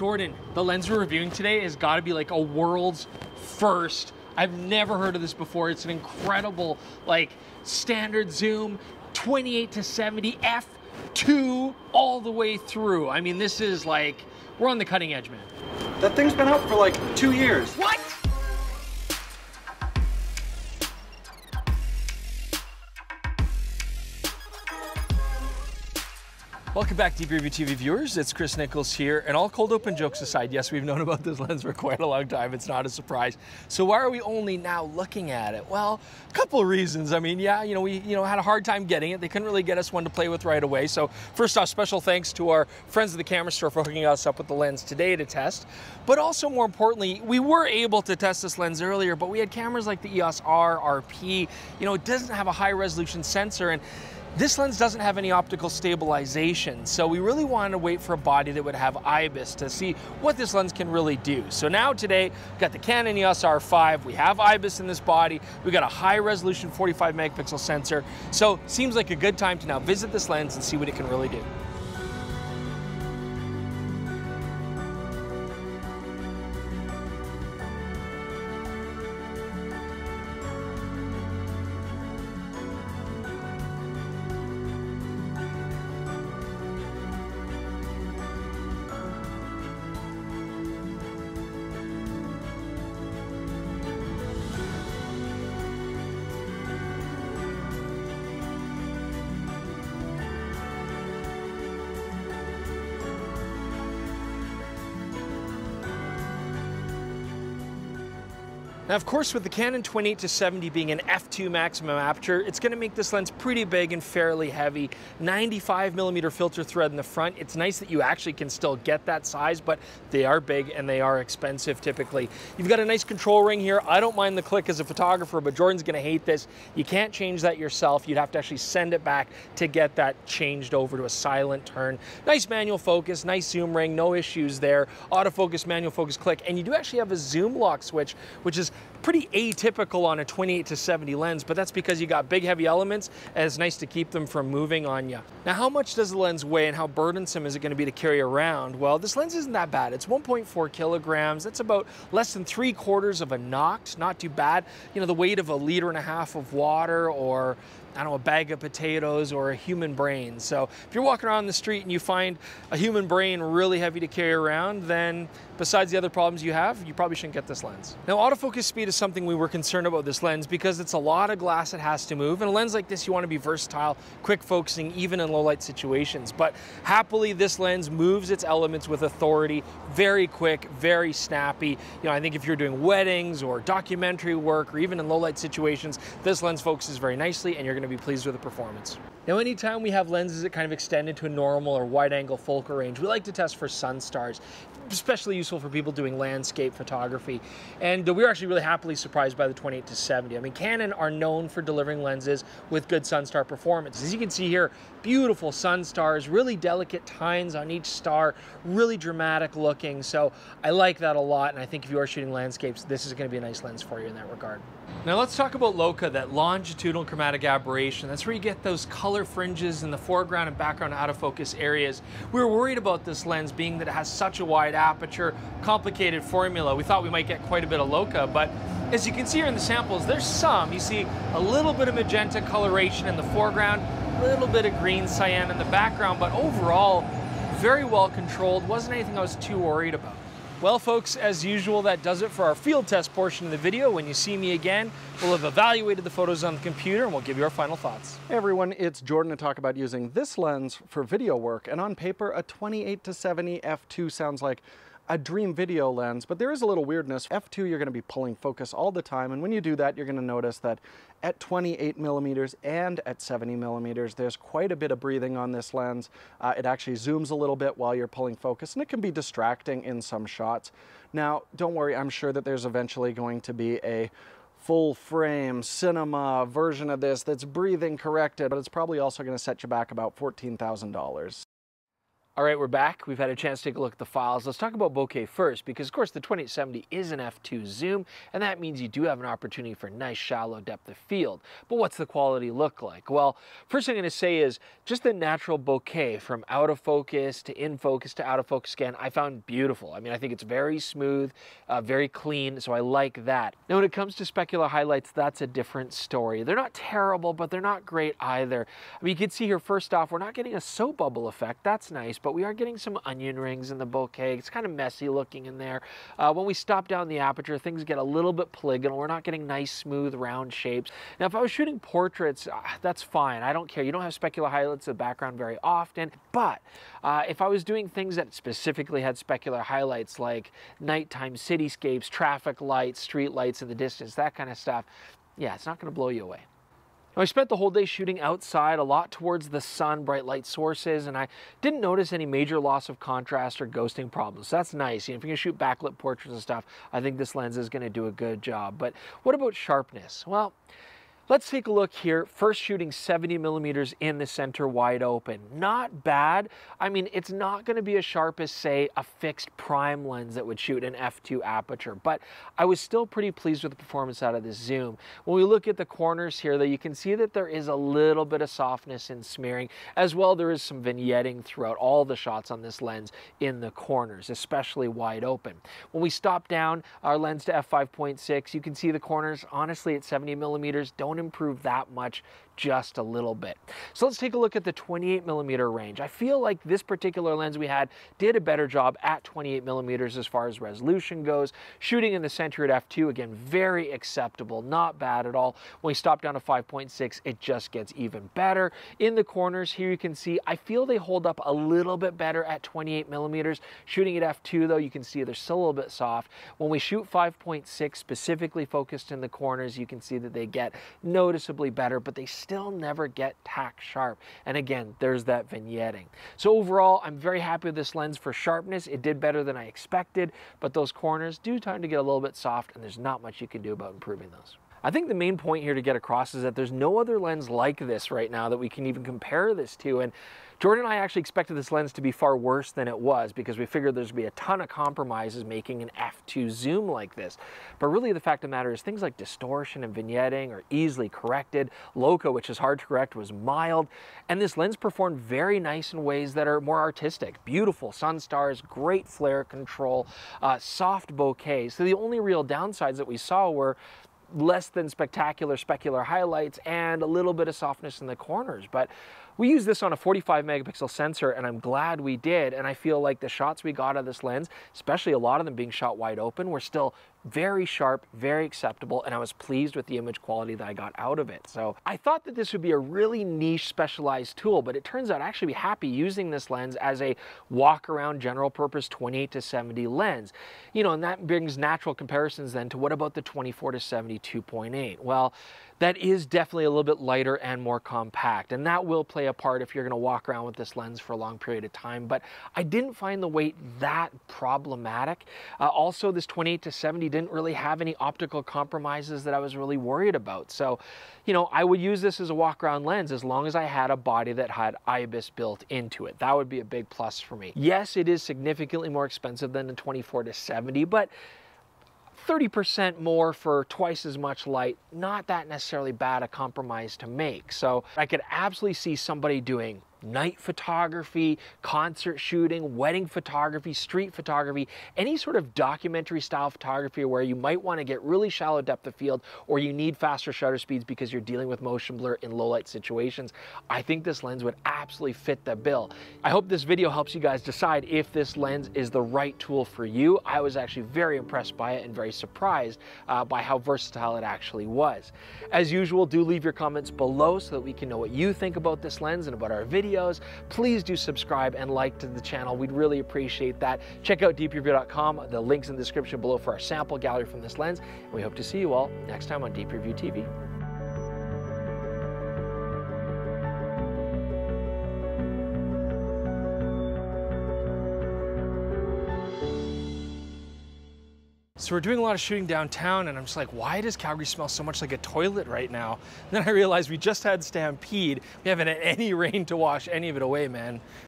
Jordan, the lens we're reviewing today has got to be like a world's first. I've never heard of this before. It's an incredible, like, standard zoom, 28 to 70 f2 all the way through. I mean, this is like we're on the cutting edge, man. That thing's been out for like two years. What? Welcome back, DPReview TV viewers. It's Chris Nichols here. And all cold open jokes aside, yes, we've known about this lens for quite a long time. It's not a surprise. So why are we only now looking at it? Well, a couple of reasons. I mean, yeah, you know, we you know had a hard time getting it. They couldn't really get us one to play with right away. So first off, special thanks to our friends at the camera store for hooking us up with the lens today to test. But also more importantly, we were able to test this lens earlier, but we had cameras like the EOS R, RP. You know, it doesn't have a high resolution sensor and this lens doesn't have any optical stabilization, so we really wanted to wait for a body that would have IBIS to see what this lens can really do. So now today, we've got the Canon EOS R5, we have IBIS in this body, we've got a high resolution 45 megapixel sensor, so seems like a good time to now visit this lens and see what it can really do. Now, of course, with the Canon 28 to 70 being an f2 maximum aperture, it's going to make this lens pretty big and fairly heavy. 95 millimeter filter thread in the front. It's nice that you actually can still get that size, but they are big and they are expensive typically. You've got a nice control ring here. I don't mind the click as a photographer, but Jordan's going to hate this. You can't change that yourself. You'd have to actually send it back to get that changed over to a silent turn. Nice manual focus, nice zoom ring, no issues there. Autofocus, manual focus click, and you do actually have a zoom lock switch, which is pretty atypical on a 28 to 70 lens, but that's because you got big heavy elements and it's nice to keep them from moving on you. Now, how much does the lens weigh and how burdensome is it gonna be to carry around? Well, this lens isn't that bad. It's 1.4 kilograms. That's about less than three quarters of a Noct, not too bad. You know, the weight of a liter and a half of water or I don't know, a bag of potatoes or a human brain. So if you're walking around the street and you find a human brain really heavy to carry around, then besides the other problems you have, you probably shouldn't get this lens. Now autofocus speed is something we were concerned about this lens because it's a lot of glass that has to move. And a lens like this, you want to be versatile, quick focusing, even in low light situations. But happily, this lens moves its elements with authority, very quick, very snappy. You know, I think if you're doing weddings or documentary work or even in low light situations, this lens focuses very nicely and you're going to be pleased with the performance. Now, anytime we have lenses that kind of extend into a normal or wide angle focal range, we like to test for sun stars, especially useful for people doing landscape photography. And we were actually really happily surprised by the 28 to 70. I mean, Canon are known for delivering lenses with good sun star performance. As you can see here, beautiful sun stars, really delicate tines on each star, really dramatic looking. So I like that a lot. And I think if you are shooting landscapes, this is going to be a nice lens for you in that regard. Now let's talk about LOCA, that longitudinal chromatic aberration. That's where you get those color fringes in the foreground and background out of focus areas. We were worried about this lens being that it has such a wide aperture, complicated formula. We thought we might get quite a bit of LOCA, but as you can see here in the samples, there's some. You see a little bit of magenta coloration in the foreground, a little bit of green cyan in the background, but overall, very well controlled. Wasn't anything I was too worried about. Well, folks, as usual, that does it for our field test portion of the video. When you see me again, we'll have evaluated the photos on the computer and we'll give you our final thoughts. Hey everyone, it's Jordan to talk about using this lens for video work. And on paper, a 28 to 70 f2 sounds like a dream video lens, but there is a little weirdness. F2, you're gonna be pulling focus all the time, and when you do that, you're gonna notice that at 28 millimeters and at 70 millimeters, there's quite a bit of breathing on this lens. Uh, it actually zooms a little bit while you're pulling focus, and it can be distracting in some shots. Now, don't worry, I'm sure that there's eventually going to be a full frame cinema version of this that's breathing corrected, but it's probably also gonna set you back about $14,000. All right, we're back. We've had a chance to take a look at the files. Let's talk about bokeh first, because of course the 2870 is an f2 zoom, and that means you do have an opportunity for nice shallow depth of field. But what's the quality look like? Well, first thing I'm gonna say is just the natural bokeh from out of focus to in focus to out of focus again, I found beautiful. I mean, I think it's very smooth, uh, very clean, so I like that. Now, when it comes to specular highlights, that's a different story. They're not terrible, but they're not great either. I mean, you can see here, first off, we're not getting a soap bubble effect. That's nice but we are getting some onion rings in the bokeh. It's kind of messy looking in there. Uh, when we stop down the aperture, things get a little bit polygonal. We're not getting nice, smooth, round shapes. Now, if I was shooting portraits, uh, that's fine. I don't care. You don't have specular highlights in the background very often, but uh, if I was doing things that specifically had specular highlights like nighttime cityscapes, traffic lights, street lights in the distance, that kind of stuff, yeah, it's not going to blow you away. I spent the whole day shooting outside, a lot towards the sun, bright light sources, and I didn't notice any major loss of contrast or ghosting problems. So that's nice. You know, if you can shoot backlit portraits and stuff, I think this lens is going to do a good job. But what about sharpness? Well, Let's take a look here. First shooting 70 millimeters in the center wide open. Not bad. I mean, it's not gonna be as sharp as say a fixed prime lens that would shoot an f2 aperture, but I was still pretty pleased with the performance out of this zoom. When we look at the corners here though, you can see that there is a little bit of softness in smearing. As well, there is some vignetting throughout all the shots on this lens in the corners, especially wide open. When we stop down our lens to f5.6, you can see the corners, honestly at 70 millimeters, don't improve that much just a little bit. So let's take a look at the 28 millimeter range. I feel like this particular lens we had did a better job at 28 millimeters as far as resolution goes. Shooting in the center at f2, again, very acceptable, not bad at all. When we stop down to 5.6, it just gets even better. In the corners here, you can see, I feel they hold up a little bit better at 28 millimeters. Shooting at f2 though, you can see they're still a little bit soft. When we shoot 5.6, specifically focused in the corners, you can see that they get noticeably better, but they still never get tack sharp. And again, there's that vignetting. So overall, I'm very happy with this lens for sharpness. It did better than I expected, but those corners do tend to get a little bit soft and there's not much you can do about improving those. I think the main point here to get across is that there's no other lens like this right now that we can even compare this to. And Jordan and I actually expected this lens to be far worse than it was because we figured there's be a ton of compromises making an f2 zoom like this. But really the fact of the matter is things like distortion and vignetting are easily corrected. LOCA, which is hard to correct, was mild. And this lens performed very nice in ways that are more artistic. Beautiful sun stars, great flare control, uh, soft bokeh. So the only real downsides that we saw were less than spectacular specular highlights and a little bit of softness in the corners. But we use this on a 45 megapixel sensor and I'm glad we did. And I feel like the shots we got of this lens, especially a lot of them being shot wide open, were still very sharp, very acceptable, and I was pleased with the image quality that I got out of it. So I thought that this would be a really niche specialized tool, but it turns out I actually be happy using this lens as a walk around general purpose 28 to 70 lens. You know, and that brings natural comparisons then to what about the 24 to 70 2.8? Well, that is definitely a little bit lighter and more compact. And that will play a part if you're gonna walk around with this lens for a long period of time. But I didn't find the weight that problematic. Uh, also, this 28 to 70 didn't really have any optical compromises that I was really worried about. So, you know, I would use this as a walk around lens as long as I had a body that had IBIS built into it. That would be a big plus for me. Yes, it is significantly more expensive than the 24 to 70, but 30% more for twice as much light, not that necessarily bad a compromise to make. So I could absolutely see somebody doing night photography, concert shooting, wedding photography, street photography, any sort of documentary style photography where you might want to get really shallow depth of field or you need faster shutter speeds because you're dealing with motion blur in low light situations, I think this lens would absolutely fit the bill. I hope this video helps you guys decide if this lens is the right tool for you. I was actually very impressed by it and very surprised uh, by how versatile it actually was. As usual, do leave your comments below so that we can know what you think about this lens and about our video videos, please do subscribe and like to the channel. We'd really appreciate that. Check out dpreview.com. The link's in the description below for our sample gallery from this lens. And we hope to see you all next time on DPReview TV. So we're doing a lot of shooting downtown and I'm just like, why does Calgary smell so much like a toilet right now? And then I realized we just had Stampede. We haven't had any rain to wash any of it away, man.